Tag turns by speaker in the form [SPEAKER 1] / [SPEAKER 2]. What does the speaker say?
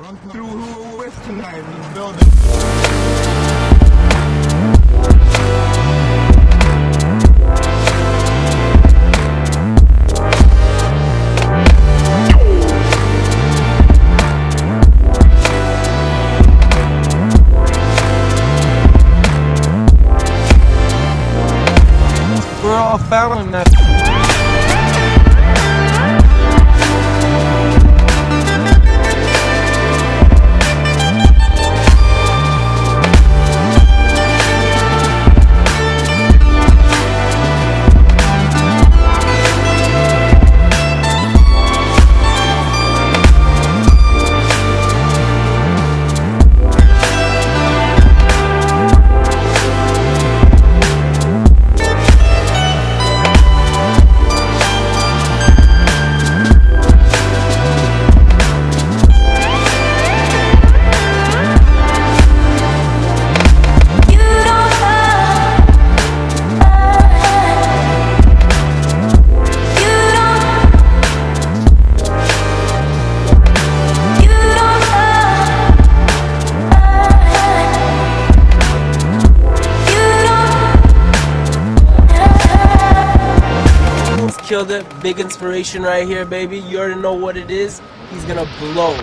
[SPEAKER 1] Run through West tonight in the building. We're all fouling that.
[SPEAKER 2] Killed it. Big inspiration right here, baby. You already know what it is. He's gonna blow.